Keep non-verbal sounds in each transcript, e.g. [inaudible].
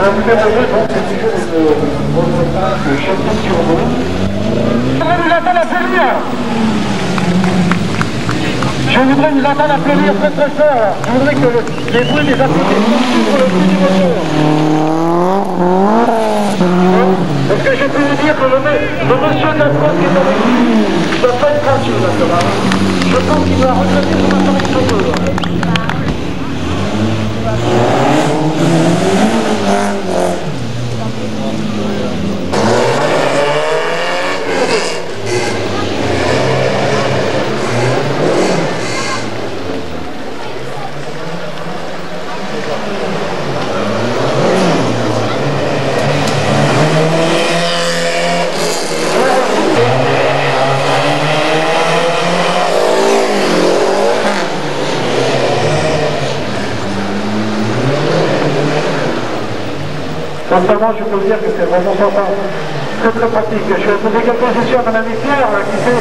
Un numéro 2, donc c'est toujours une remontage de Château sur Vaud. Je voudrais vous attendre à applaudir. Je voudrais à très très fort. Je voudrais que le- les bruits des applaudissements suivent le bruit du moteur. Parce que je peux vous dire que le, monsieur de la France qui est ne va pas être. Je pense Sincèrement, je peux vous dire que c'est vraiment sympa. Très très pratique. Je vais poser quelques questions à mon ami Pierre, là, qui fait...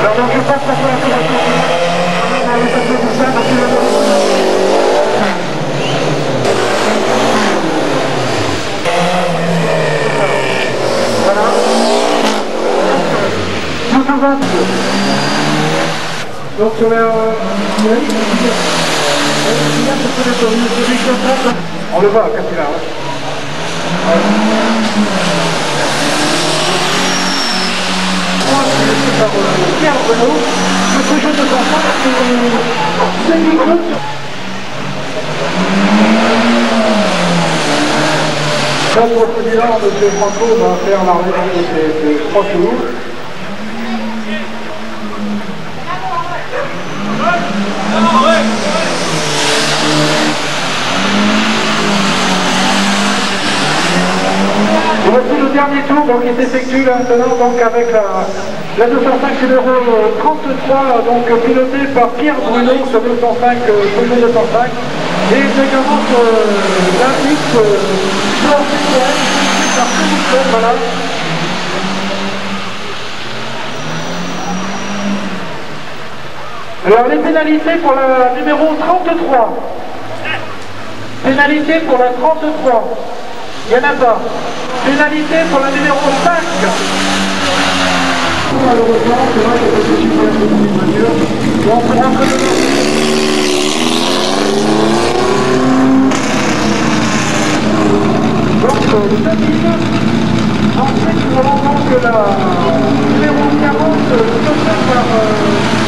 Alors donc je la que- Voilà. Donc, euh, on le voit quand il a. Pierre Renaud, le projet de c'est. Notre M. Franco, va faire la réunion de ces trois jours. Voici le dernier tour donc, qui s'effectue là maintenant donc, avec la, la 205 numéro 33 donc piloté par Pierre Bruno sur 205 euh, Peugeot 205 et également euh, la euh, Citroën, par voilà. Alors les pénalités pour la numéro 33. Pénalité pour la 33. Il n'y en a pas. Pénalité pour la numéro 5. Malheureusement, c'est vrai que c'est une voiture. Donc. Donc euh, le tapis, ensuite nous allons donc la numéro 40 stoppée par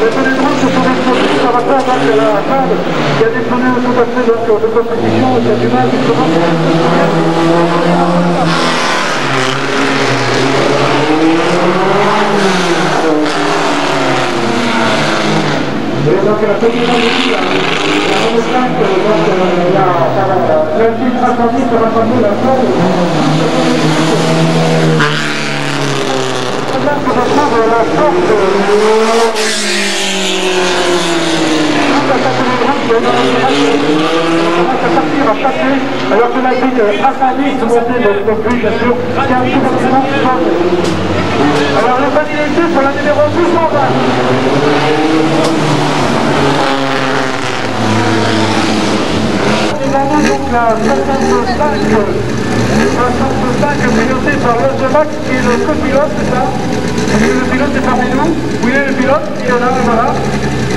Les pneus se sont exposés par rapport à la. Il y a des pneus tout à fait de compétition et il y a du mal justement. Et donc la la donc la Belgique rattendue sur la famille la Ford. Regarde que je trouve la alors que la ville affamée de monter plus, bien sûr, c'est un petit bâtiment Alors le panier est sur la numéro 220. donc la 65, 65 pilotée par le Max qui est le copilote, c'est ça le pilote est parmi nous. Où il est le pilote Il y en a, voilà.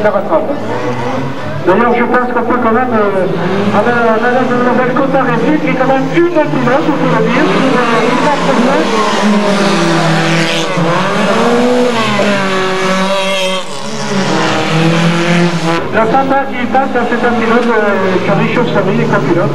qui la rassemble. D'ailleurs, je pense qu'on peut quand même, euh, avec la nouvelle Cotaresi, qui est quand même une pilote, on peut le dire, une. Euh, la femme qui passe, c'est un pilote, euh, Carrie Chaussari, est copilote.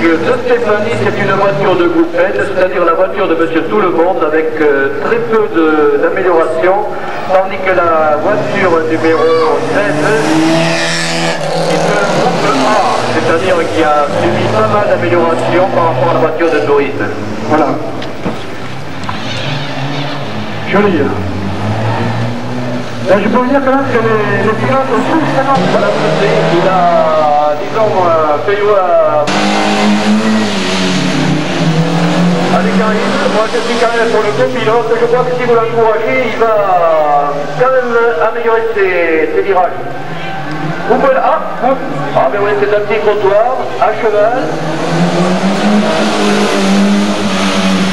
que ce Stéphanie c'est une voiture de goupette, c'est-à-dire la voiture de Monsieur Tout le Monde avec euh, très peu d'amélioration, tandis que la voiture numéro 16 est un groupe A, c'est-à-dire qui a subi pas mal d'amélioration par rapport à la voiture de Doris. Voilà. Joli. hein. Là, je peux vous dire quand même que les, les pilotes sont vraiment... Voilà, il a, disons, euh, fait à, à l'écarine. Moi, je suis quand même pour le copilote. Je crois que si vous l'encouragez, il va quand même améliorer ses, ses virages. Vous pouvez... Ah, ah ben oui, c'est un petit trottoir à cheval.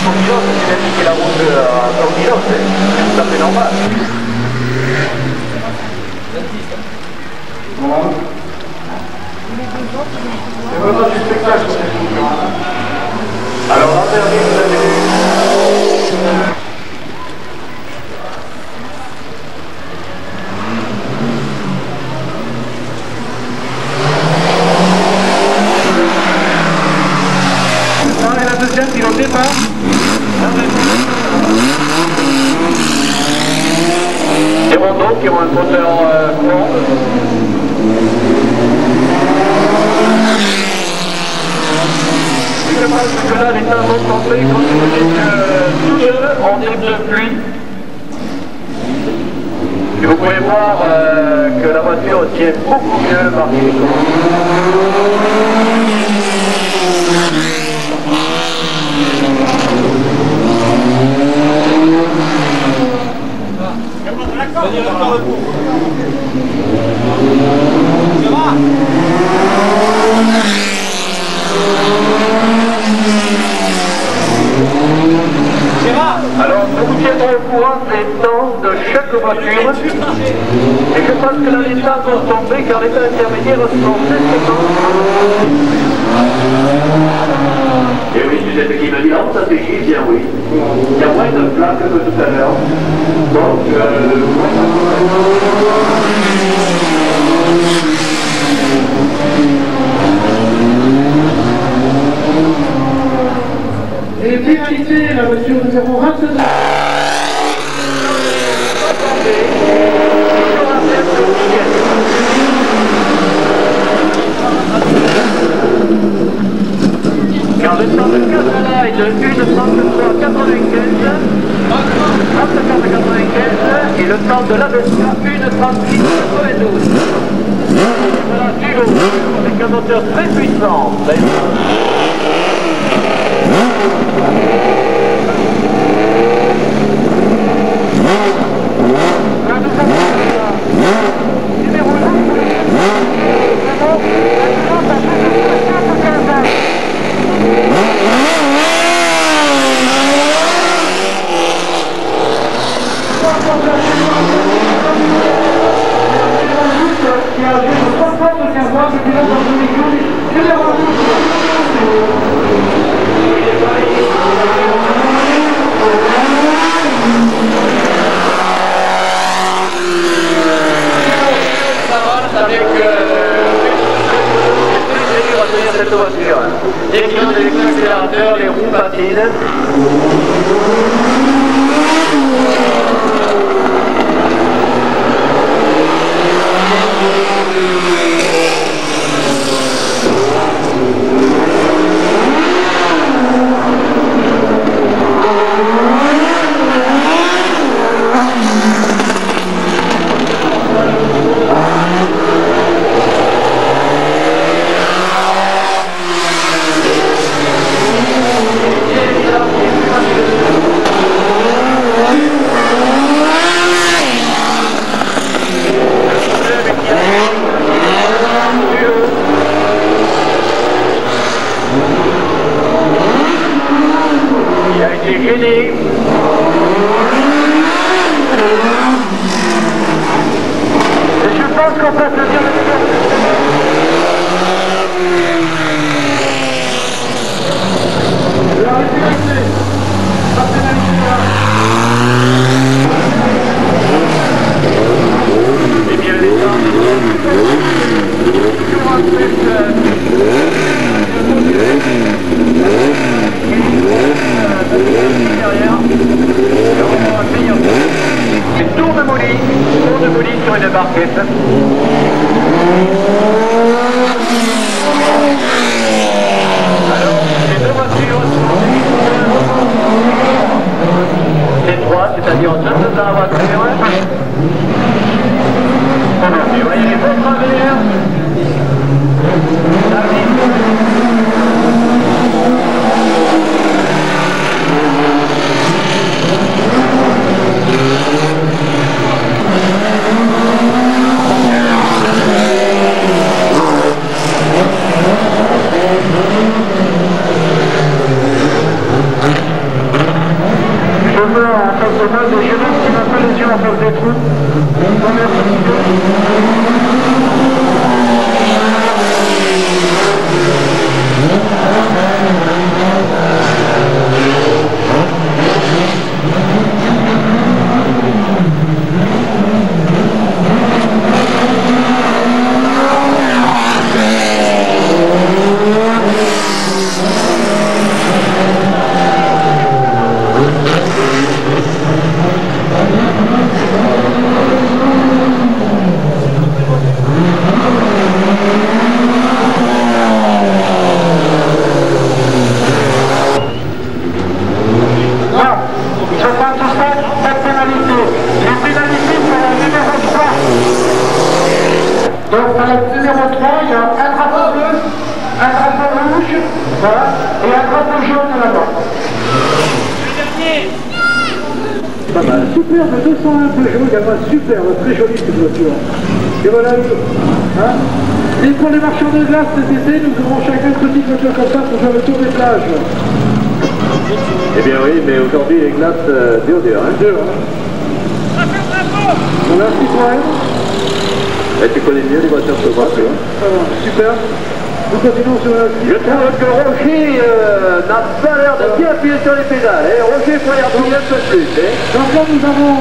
Son pilote, il a indiqué la route à son pilote. C'est tout à fait normal. Voilà. C'est vraiment du spectacle, sur ces figures, hein. Alors, interdit, vous avez... Départ. Des rondeaux qui ont un euh, Je pense que là, tomber compte tenu que pluie. Et vous pouvez voir euh, que la voiture tient beaucoup mieux par Alors, nous vous tiendrons au courant des temps de chaque voiture. Et je pense que là, les temps vont tomber car les temps intermédiaires sont. Et oui, tu sais ce qu'il me dit, en stratégie, bien oui. Il y a moins de plaques que tout à l'heure. Donc, euh, La voiture numéro 22. Car le temps de Casala est de 1.33.95, 34.95 et le temps de l'Avesca 1.38.92. Voilà, Kilo, avec un moteur très puissant. Là, nous Les roues. Il a Yeah. Pour les marchands de glace cet été, nous aurons chacun une petite voiture comme ça pour faire le tour des plages. Eh bien oui, mais aujourd'hui les glaces euh, dur dur. Hein. Deux, hein. On a un Citroën. Et tu connais mieux les voitures que moi, tu vois. Alors, super. Nous continuons sur la Je trouve que Roger euh, n'a pas l'air de bien appuyer sur les pédales. Hein. Roger pourrait y appuyer un peu plus. Hein. Donc là, nous avons,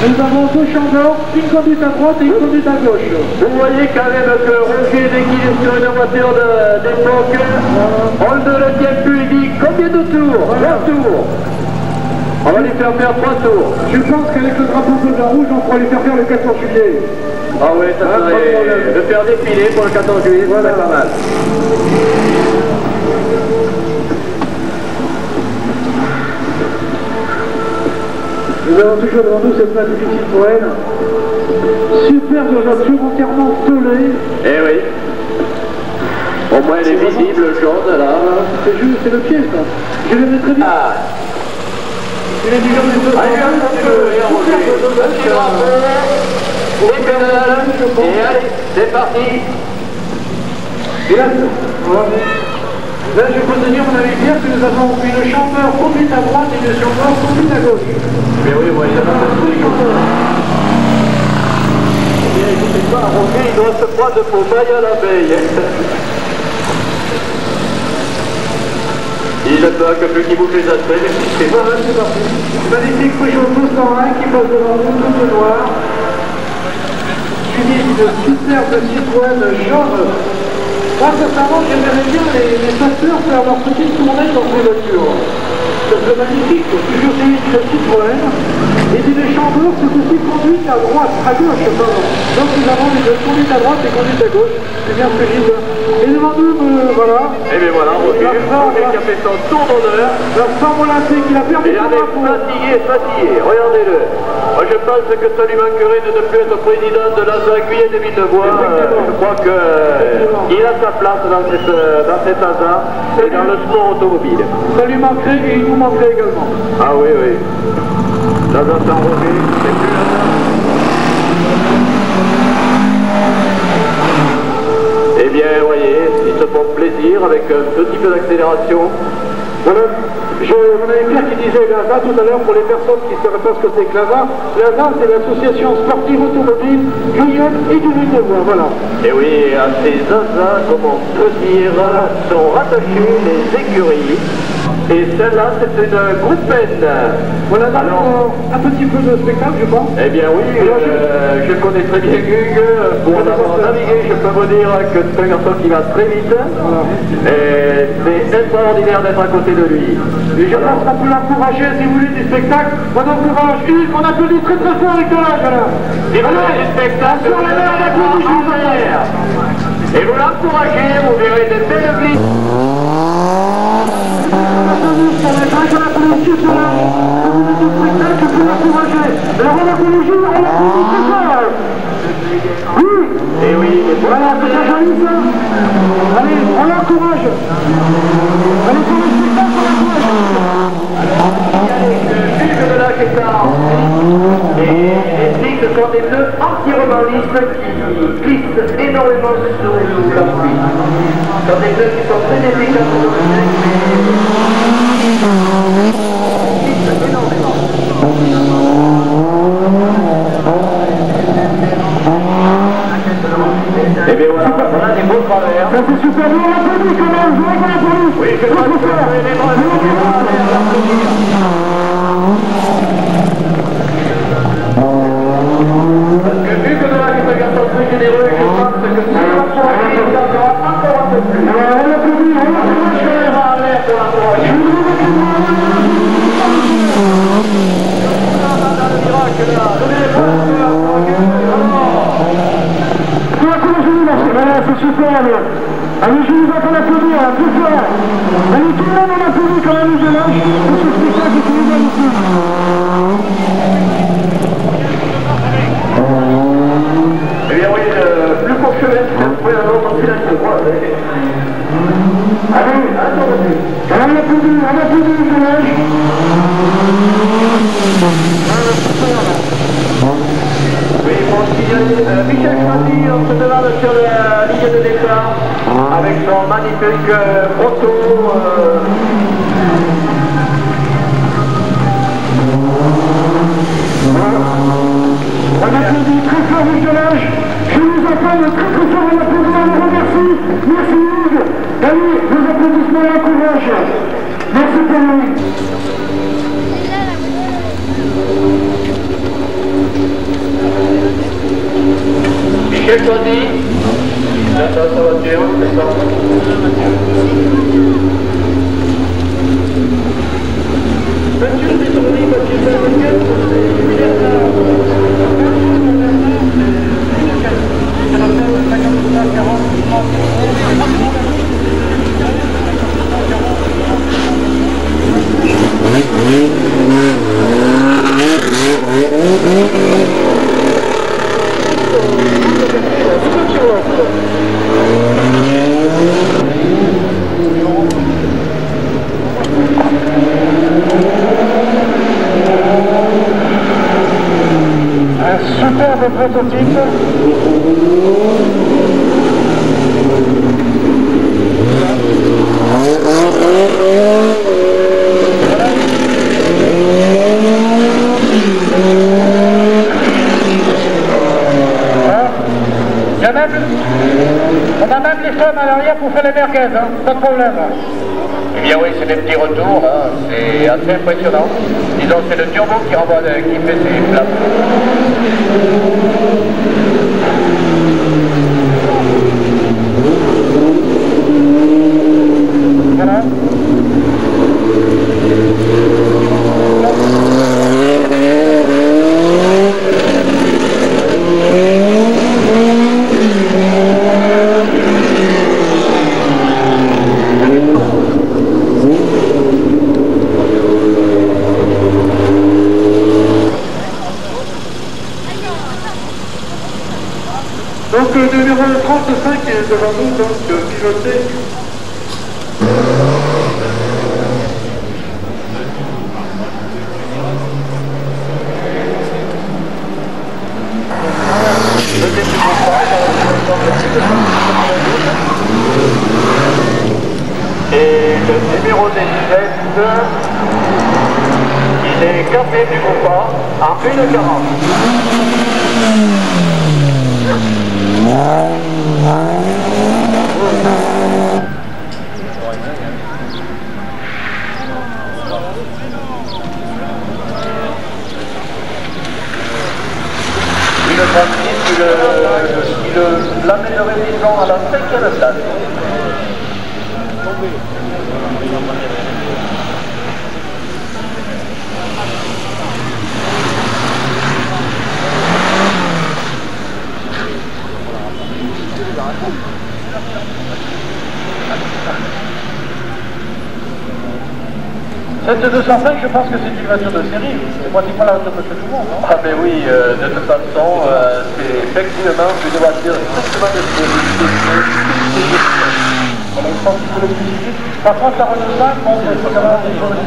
nous avons deux chambres, une conduite à droite et une conduite à gauche. Vous voyez quand même que Roger, est sur une voiture de- d'époque, on ne le tient plus. Il dit combien de tours Trois tours. On va lui faire faire trois tours. Je pense qu'avec le drapeau bleu rouge, on pourra lui faire faire le 14 juillet. Ah oui, ça de serait de faire défiler pour le 14 juillet, serait pas mal. Nous avons toujours devant nous cette magnifique Citroën. Superbe voiture entièrement tolée. Eh oui. Au moins elle est visible, jaune là. C'est juste, c'est le pied ça. Je le mettrai bien. Ah, Il est du genre des deux. allez, et allez, c'est parti. Et là, je peux te dire, mon ami Pierre, que nous avons une chambre conduite à droite et une chambre conduite à gauche. Mais oui, moi, il y a pas de Eh bien, écoutez pas, Roger, il doit se prendre pour maille à l'abeille. Il ne peut que plus qu'il bouge les aspects, mais c'est. Voilà, c'est parti. Magnifique Peugeot 201 qui passe devant nous, tout noir. Suivi d'une superbe Citroën jaune. Moi, sincèrement, j'aimerais bien les, les faire leur petite tournée dans ces voitures. Serait magnifique. Toujours suivi d'une Citroën. Et d'une chambre, c'est aussi conduite à droite, à gauche, pardon. Donc nous avons les conduites à droite et conduite à gauche. C'est bien ce que. Et devant nous, euh, voilà, Et bien voilà, Roger, Roger qui a fait son tour d'honneur. la forme olympique, il a perdu Et son drapeau. fatigué, fatigué, regardez-le. Moi je pense que ça lui manquerait de ne plus être président de la Zaguier de Villevoix. Effectivement. Je crois qu'il a sa place dans, cette, euh, dans cet hasard et dans le sport automobile. Ça lui manquerait et il nous manquerait également. Ah oui, oui. Un temps Roger, c'est plus hasard. Eh bien, voyez, ils se font plaisir avec un petit peu d'accélération. Voilà, je, on avait Pierre qui disait l'ASA tout à l'heure pour les personnes qui ne sauraient pas ce que c'est que l'ASA. L'ASA, c'est l'association sportive automobile Guyane et du Bois, voilà. Et oui, à ces ASA, comme on peut dire, sont rattachées les écuries. Et celle-là, c'est une groupe-peine. Voilà, alors, un petit peu de spectacle, je pense. Eh bien oui, euh, je connais très bien Hugues. Pour en avoir navigué, je peux vous dire que c'est un garçon qui va très vite. Et c'est extraordinaire d'être à côté de lui. Et je pense qu'on peut l'encourager, si vous voulez, du spectacle. On encourage Hugues, on applaudit très très fort avec de l'âge, là. Et voilà du spectacle. Sur les mains, on applaudit, je vous en Et vous l'encouragez, vous verrez des belles sont des anti-rebondistes qui sont très efficaces c'est impressionnant. Disons, c'est le turbo qui renvoie, de- qui fait ses. Voilà. Donc le numéro 35 est devant nous, donc euh, piloté. Et le numéro des geste. Il est capé du groupe A en 1,40. Une pratique qui le, l'amènerait disons à la cinquième place. Cette 205, je pense que c'est une voiture de série. C'est pratiquement la voiture de tout le monde. Non? Ah ben oui, euh, de toute façon, euh, c'est effectivement une voiture strictement de série. Par contre, la Renault 5, bon, c'est quand même des choses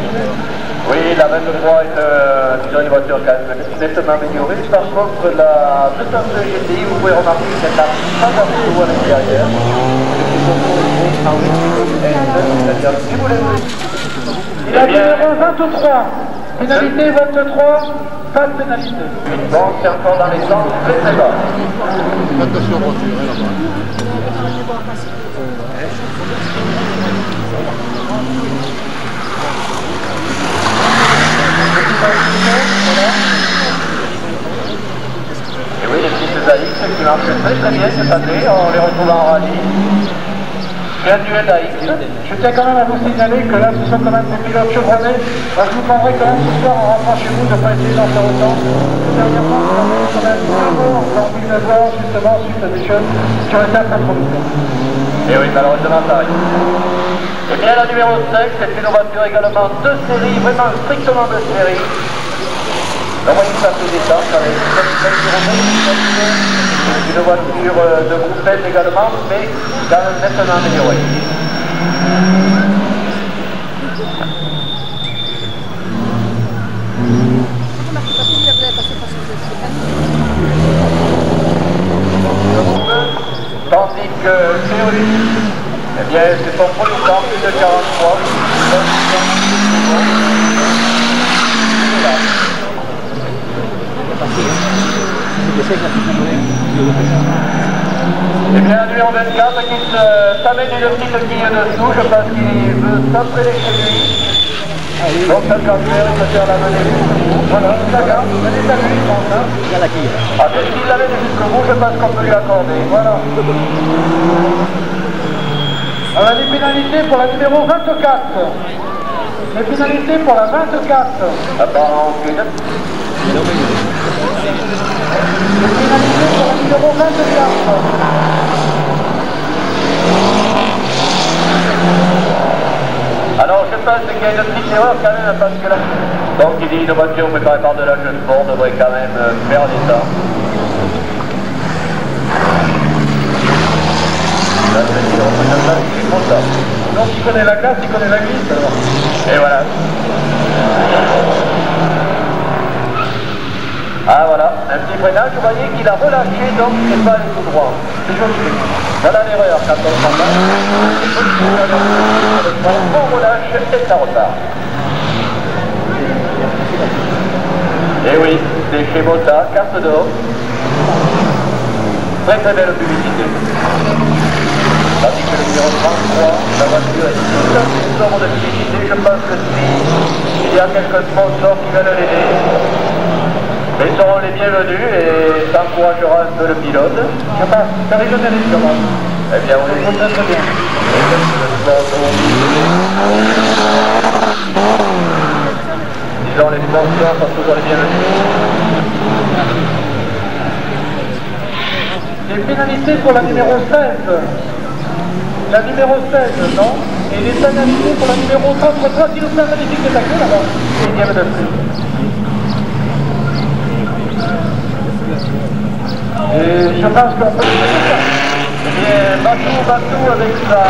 Oui, la 23 est euh, une voiture quand même nettement améliorée. Par contre, la 202 GTI, vous pouvez remarquer qu'elle n'a pas d'arrière à l'intérieur. Si vous voulez il a numéro 23. Pénalité 23, pas de pénalité. Bon, c'est encore dans les sens très très bas. Attention voiture, hein, là-bas. Et oui, les petites AX qui marchent très très bien cette année, on les retrouve en rallye. Bien duel AX. Je tiens quand même à vous signaler que là, ce sont quand même des pilotes chevronnés. Alors, je vous prendrai quand même ce soir en rentrant chez vous de ne pas essayer d'en faire autant. Dernièrement, vous avez quand même morts dans 19 ans, justement, suite à des choses qui ont été après producteurs. Et oui, malheureusement, ça arrive. Et bien, la numéro 5, c'est une voiture également de série, vraiment strictement de série. Fait des temps, avec une voiture de groupe également, mais nettement améliorée. Tandis que Théorie, eh bien, c'est son premier temps, plus de 43. Et bien, numéro 24 qui s'amène une petite quille dessous, je pense qu'il veut s'entraîner chez lui. Donc, ça le cancer, il peut faire la menée. Voilà, d'accord, menez à lui, je pense. Hein. Il y a la quille. Ah, mais s'il l'avait jusqu'au bout, je pense qu'on peut lui accorder. Voilà. On a des pénalités pour la numéro 24. Les pénalités pour la 24. Ah, aucune. Les pénalités pour la numéro 24. Alors je pense qu'il y a une petite erreur quand même parce que là... Donc il dit une voiture préparée par de la jeune sport devrait quand même euh, faire on pour ça. Donc il connaît la classe, il connaît la glisse alors. Et voilà. Ah voilà, un petit freinage, vous voyez qu'il a relâché, donc il n'est pas allé tout droit. C'est joli. Voilà l'erreur quand on s'en va. On relâche et ça repart. Et oui, c'est chez Mota, carte d'or. Très très belle publicité. Tandis que le numéro 33, la voiture est toute une forme de publicité. Je pense que si il y a quelques sponsors qui veulent l'aider, ils seront les bienvenus et ça encouragera un peu le pilote. Je pense, ça rigole les comment Eh bien, on les Très très bien. Disons, les sponsors sont toujours les bienvenus. Les pénalités pour la numéro 16. La numéro 16, non? Et les pénalités pour la numéro 33 qui nous fait un magnifique détaqué là-bas. De plus. Et je pense qu'on peut Eh bien, Batou, Batou avec sa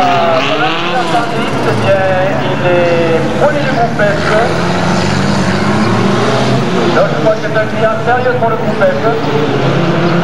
2910, eh bien, il est premier du groupe S. Donc, je crois que c'est un client sérieux pour le groupe S.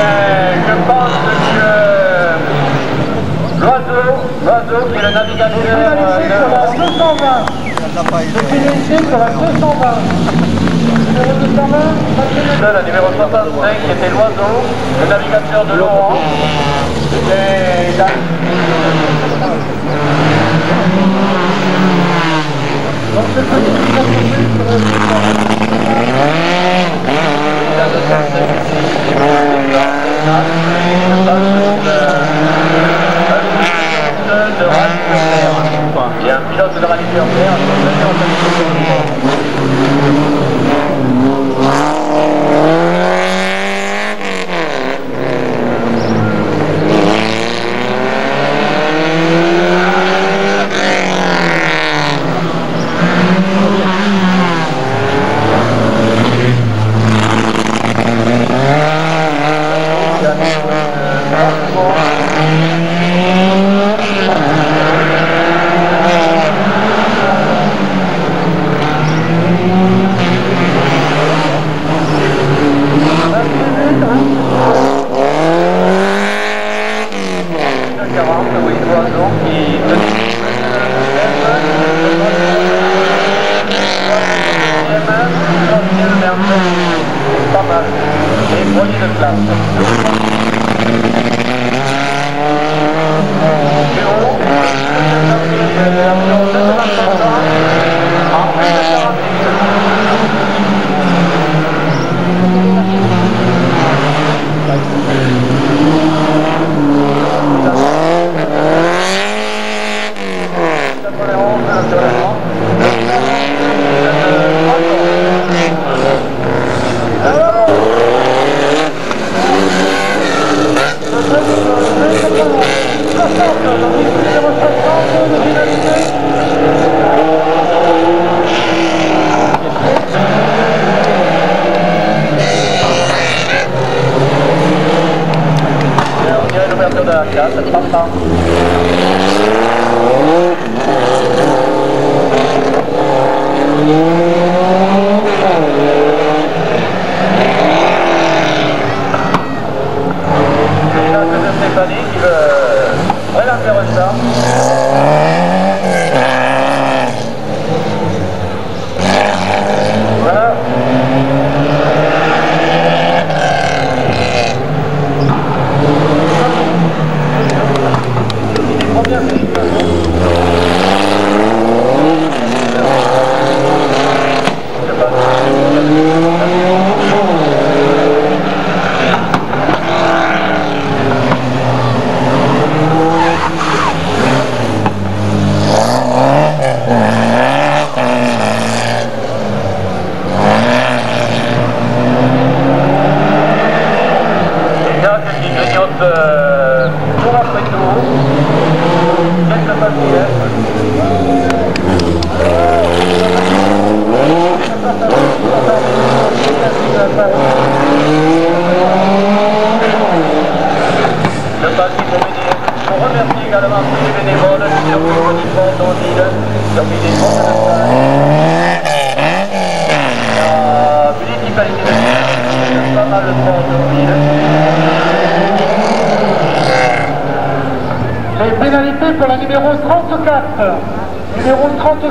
plus Je pense que l'oiseau, l'oiseau qui est le navigateur pénalisé sur la 220. Les pénalités sur la 220. Numéro 220, de la numéro 65 qui était l'oiseau, le navigateur de Laurent. Et là, donc qui va tomber sur il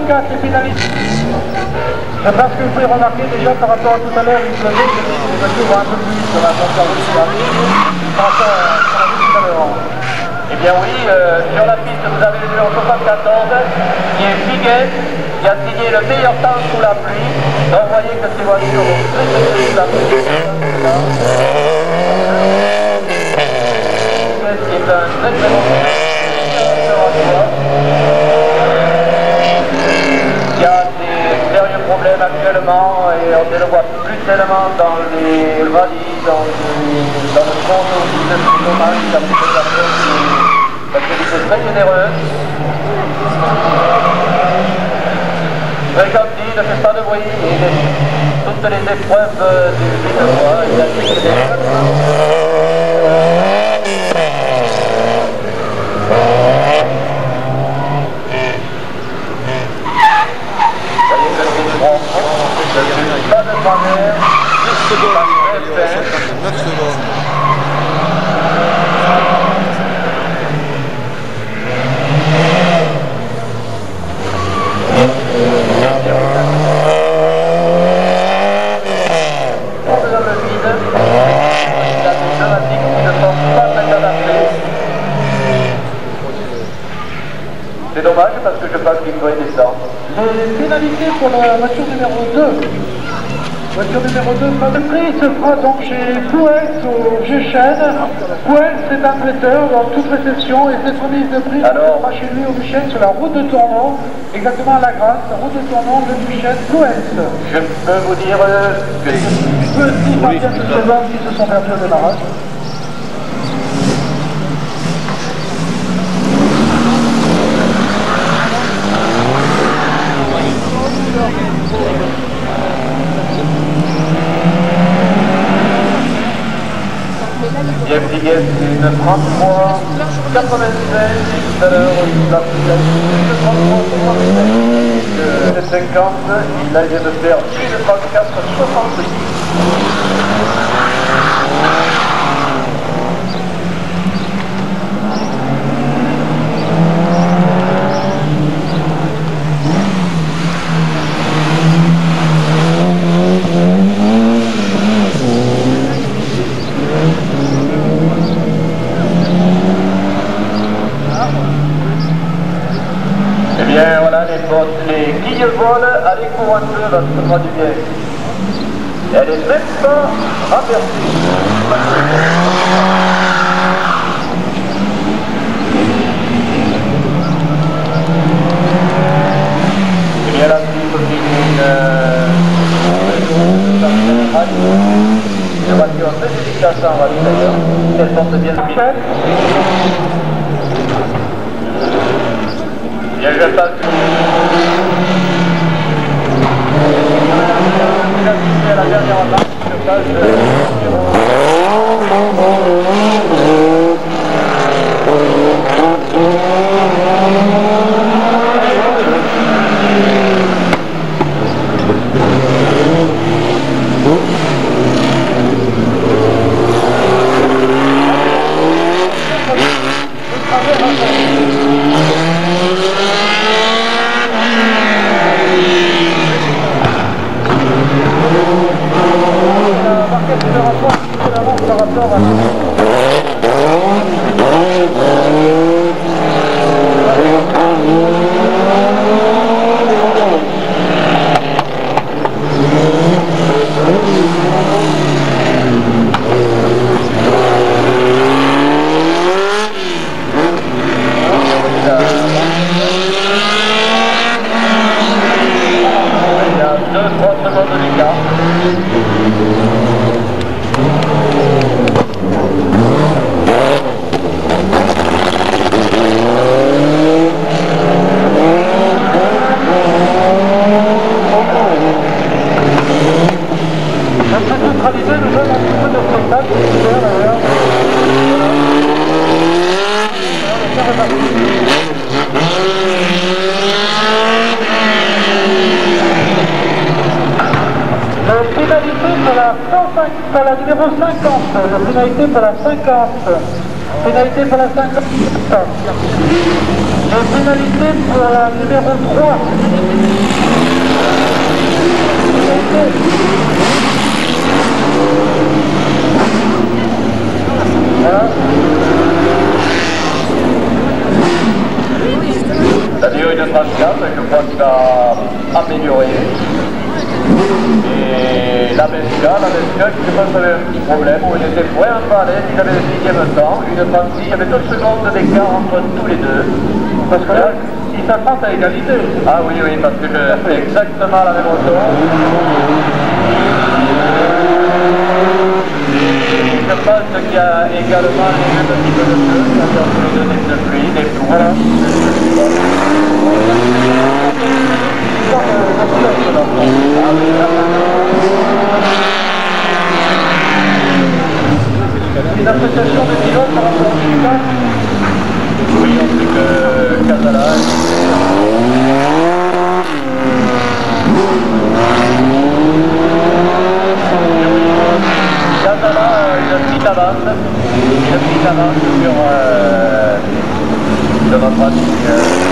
34, les pénalités. Je pense que vous pouvez remarquer déjà par rapport à tout à l'heure, il pleuvait, que les voitures vont un peu plus sur la frontière par rapport à. Eh bien oui, euh, sur la piste vous avez le numéro 74 qui est Figuet, qui a signé le meilleur temps sous la pluie. Donc vous voyez que ces voitures vont très la pluie. Figuet qui est un très très bon Il y a des sérieux problèmes actuellement et on ne le voit plus tellement dans les rallyes, dans, dans le compte aussi de ce dommage, la présentation parce que c'est très généreux. Très gentil, ne fait pas de bruit, et les- toutes les épreuves euh, du Villeroy, il y a des Voyez [laughs] que c'est bon, pas de travers, 9 secondes, pas de fin. 9 secondes. dans le vide, il a des pneumatiques qui ne sont pas très adaptés. C'est dommage parce que je pense qu'il aider ça. Les pénalités pour la voiture numéro 2. Voiture numéro 2, le prix se fera donc chez Pouet au Géchène. Pouet, c'est un prêteur dans toute réception et cette remise de prix Alors se fera chez lui au Duchesne sur la route de Tournon, exactement à la Grasse, la route de Tournon, le Duchesne, Pouet. Je peux vous dire euh, que Je peux aussi partir de ces hommes qui se sont perdus au démarrage. 33, 96, tout à l'heure, il a pris la une 33, 96, de 50, il a de faire une 34, 70. Eh bien voilà, les, bottes, se fera du bien. Elle est même pas aperçue. Eh bien la petite copine, euh, une voiture rallye d'ailleurs, elle porte bien le. Niechże tak... Thank you. Thank you. mala avance. Une petite avance sur euh, le ventre euh,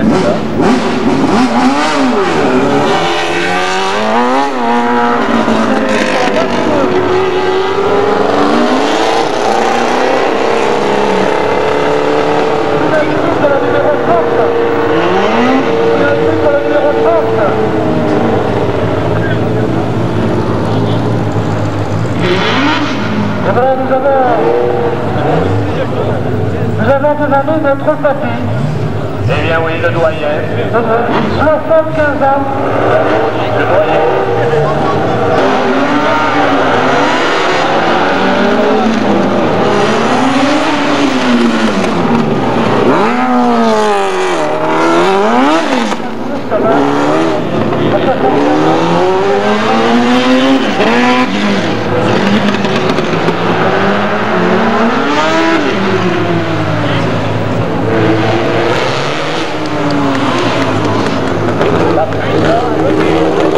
Nous avons, nous avons notre fatigue. Eh bien oui, le doyen. 75 ans. Le doyen. だ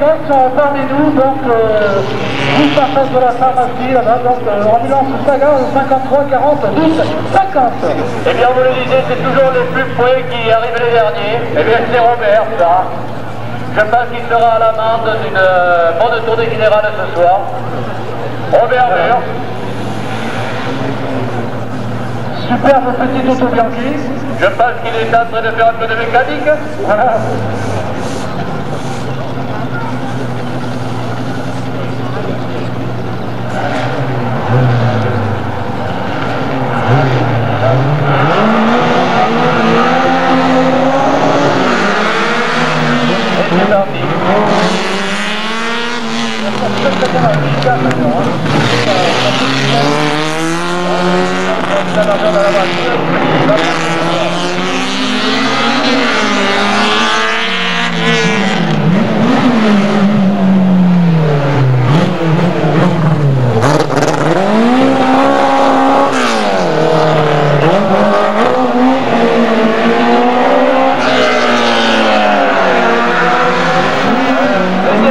sont parmi nous, donc euh, juste en face de la pharmacie là-bas, donc euh, ambulance Sagan au 53 40 10 50. Eh bien, vous le disiez, c'est toujours les plus près qui arrivent les derniers. Eh bien, c'est Robert, ça. Je pense qu'il sera à l'amende d'une euh, bonne tournée générale ce soir. Robert Mur. Superbe petite auto Bianchi. Je pense qu'il est en train de faire un peu de mécanique. Voilà. [laughs] Gracias.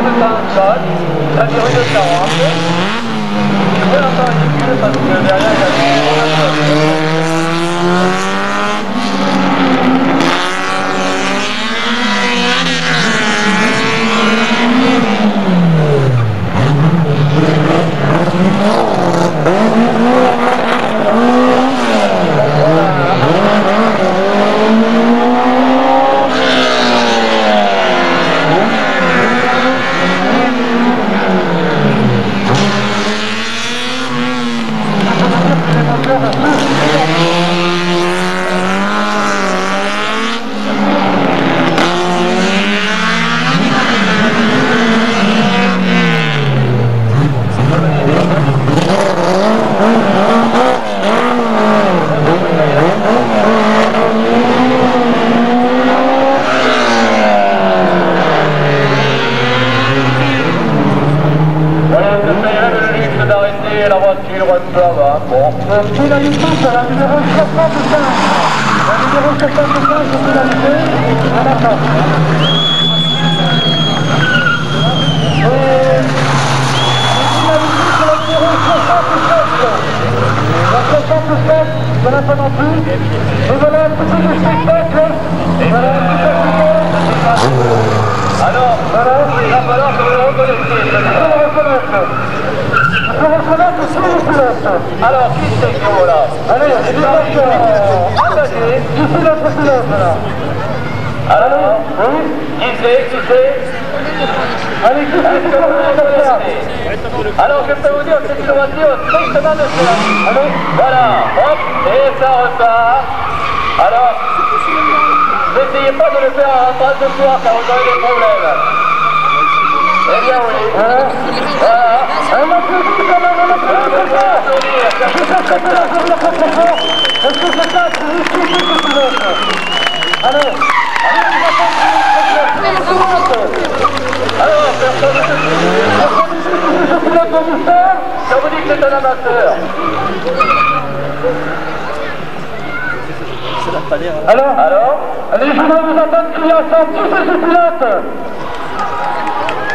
240, là j'ai envie de 40, je une que ensemble tous ces pilotes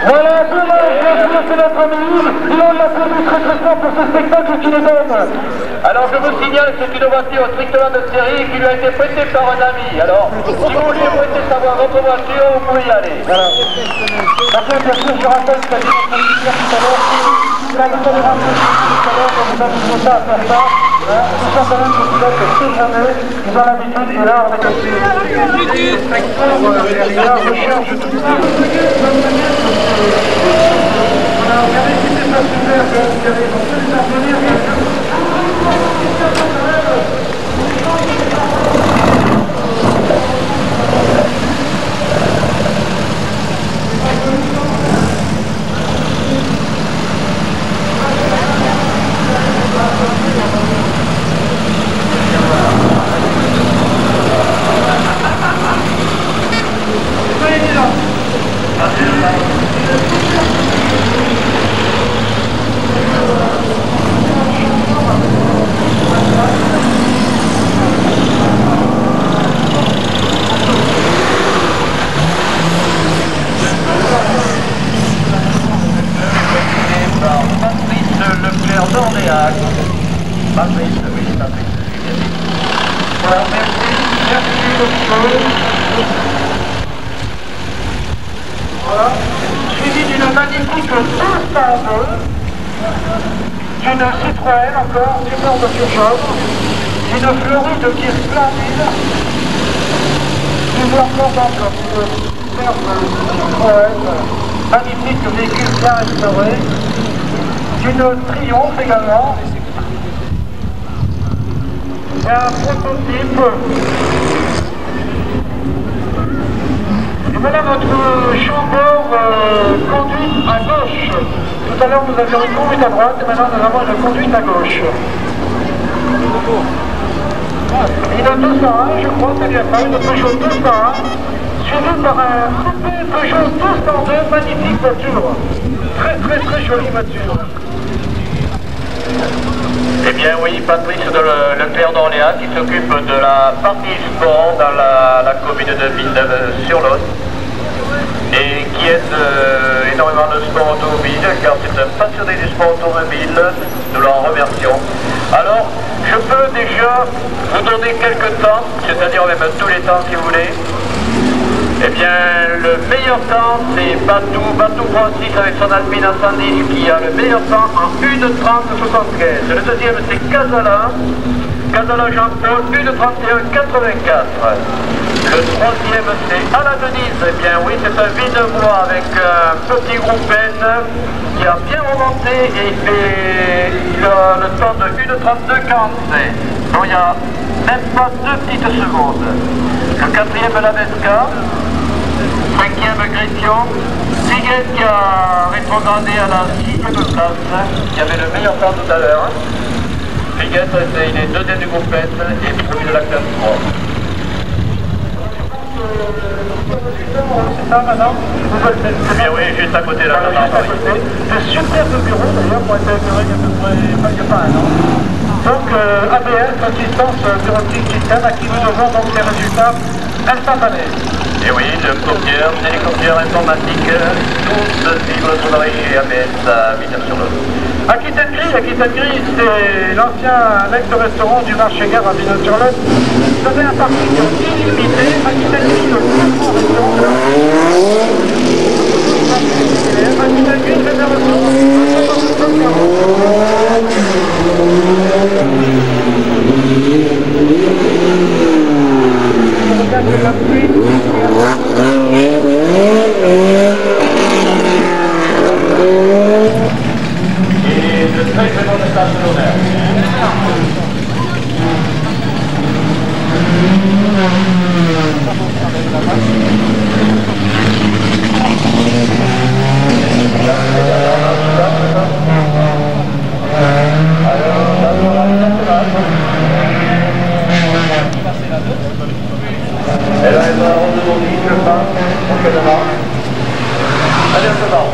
Voilà, dommage, merci de notre ami et on l'applaudit très très fort pour ce spectacle qu'il nous donne. Alors je vous signale que c'est une voiture strictement de série qui lui a été prêtée par un ami. Alors, si vous voulez prêter savoir votre voiture, vous pouvez y aller. Voilà. Contre, bien sûr, je rappelle ce qu'a dit notre ministère tout à l'heure. Là, vous allez rappeler tout à l'heure qu'on vous a ça à faire ça. Tout l'habitude, et là, on est cassé. Inspecteur, derrière, recherche tout ça. Voilà, regardez si c'est pas super, que vous avez, on peut les applaudir, bien sûr. Voilà. Suivi d'une magnifique 202, d'une Citroën encore, superbe surchauffe, d'une Floride qui est splendide, toujours encore donc une superbe Citroën, magnifique véhicule bien restauré, d'une Triomphe également, et un prototype et voilà notre chambord euh, conduite à gauche. Tout à l'heure nous avions une conduite à droite et maintenant nous avons une conduite à gauche. Une 201, je crois, c'est bien ça, une Peugeot 201, suivie par un coupé Peugeot 202, magnifique voiture. Très très très jolie voiture. Eh bien oui, Patrice de Le- Leclerc d'Orléans qui s'occupe de la partie sport dans la, la commune de Villeneuve-sur-Lot et qui aide euh, énormément le sport automobile car c'est un passionné du sport automobile, nous l'en remercions. Alors, je peux déjà vous donner quelques temps, c'est-à-dire même tous les temps si vous voulez. Eh bien, le meilleur temps, c'est Batou, Batou Francis avec son Alpine 110 qui a le meilleur temps en 1.30.75. Le deuxième, c'est Casala, Casala Jean-Paul, 1.31.84. Le troisième, c'est Alain Denise. Eh bien, oui, c'est un Villebois avec un petit groupe N qui a bien remonté et il, fait, a le temps de 1.32.45. Donc, il y a même pas deux petites secondes. Le quatrième, la Vesca. Cinquième, Grétion. Figuet qui a rétrogradé à la sixième place, qui avait le meilleur temps tout à l'heure. Figuet, il est deuxième du groupe S et premier de la classe 3. C'est ça maintenant Eh bien oui, juste à côté là. De superbes bureaux d'ailleurs qui ont été inaugurés il y a à peu près pas un an. Donc euh, ABS, assistance bureautique système, à qui nous devons donc les résultats instantanés. Et oui, le copier, télécopieur informatique, tous vivre son travail chez ABS à Villeneuve-sur-Lot. Aquitaine Gris, Aquitaine Gris, c'est l'ancien ex-restaurant du marché gare à Villeneuve-sur-Lot. Vous avez un parking illimité, Aquitaine Gris, le plus grand restaurant. Aquitaine Gris, réservation. On regarde la pluie. Et de très très bonne place d'honneur. Elle va être rebondie, je pense, prochainement. Allez, on se barre.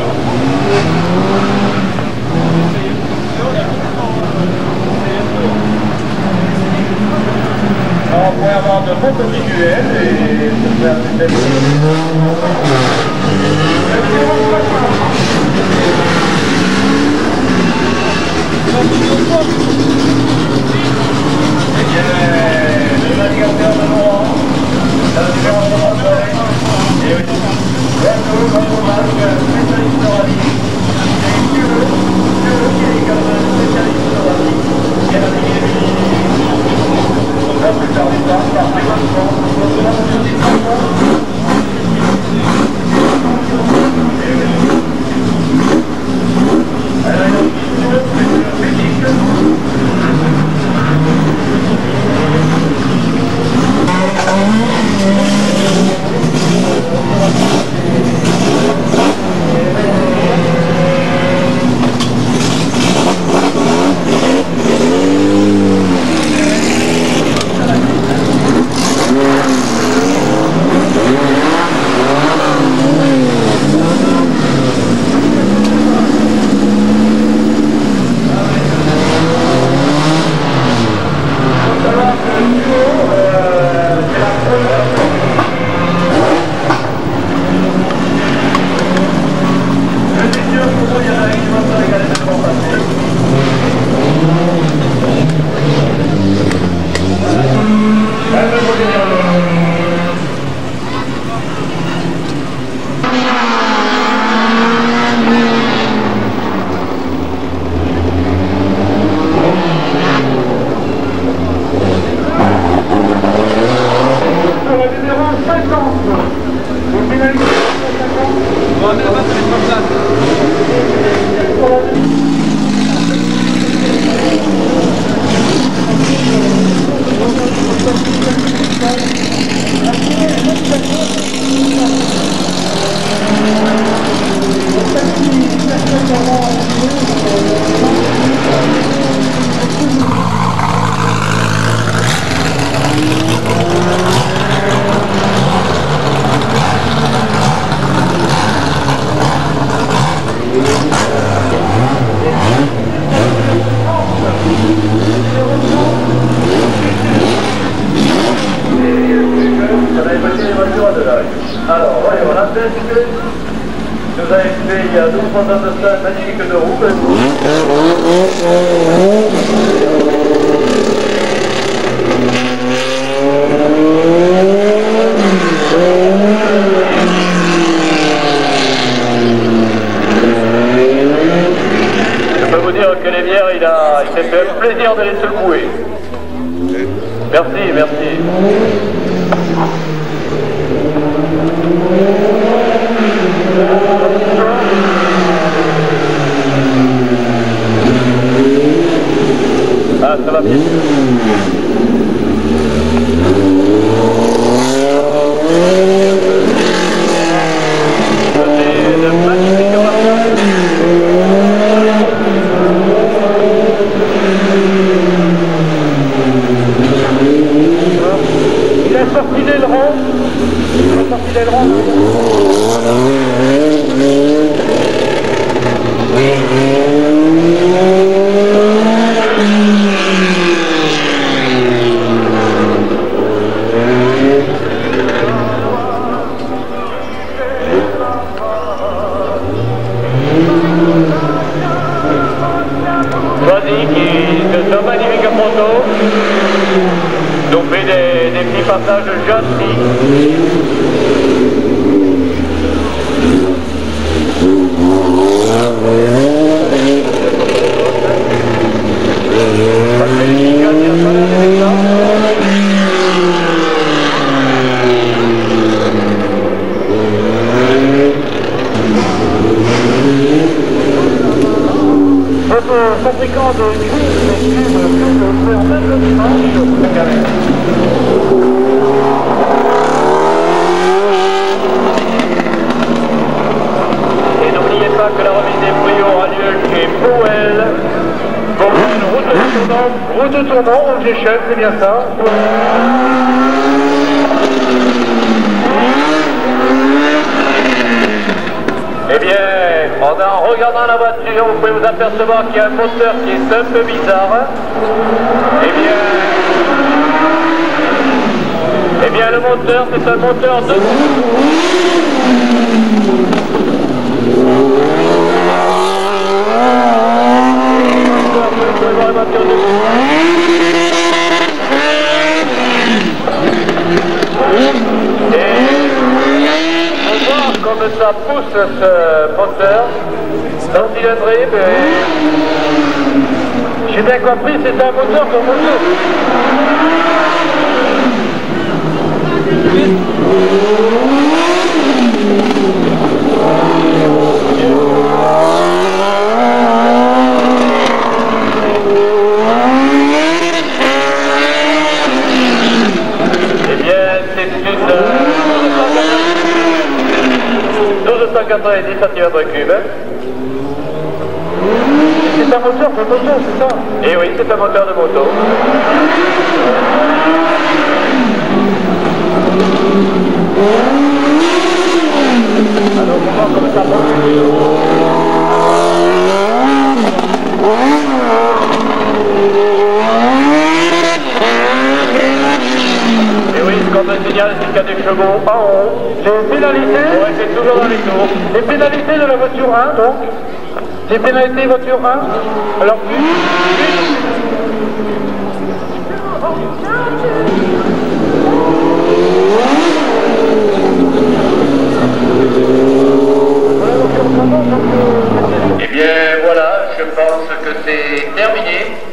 On pourrait avoir de beaux petits apercevoir qu'il y a un moteur qui est un peu bizarre. Eh bien, eh bien le moteur, c'est un moteur de- Et on voit comme ça pousse ce moteur dans le cylindré, mais j'ai bien compris, c'est un moteur comme moteur. Eh bien, c'est une 1290 cm3. C'est un moteur de moto, c'est ça Eh oui, c'est un moteur de moto. Alors, on va comme ça Et oui, ce qu'on me signale, c'est qu'il y a des chevaux en haut. Les pénalités Ouais, c'est toujours dans les tours. Les pénalités de la voiture 1, donc Les pénalités voiture 1 Alors, Eh bien voilà, je pense que c'est terminé.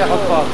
Ça repart.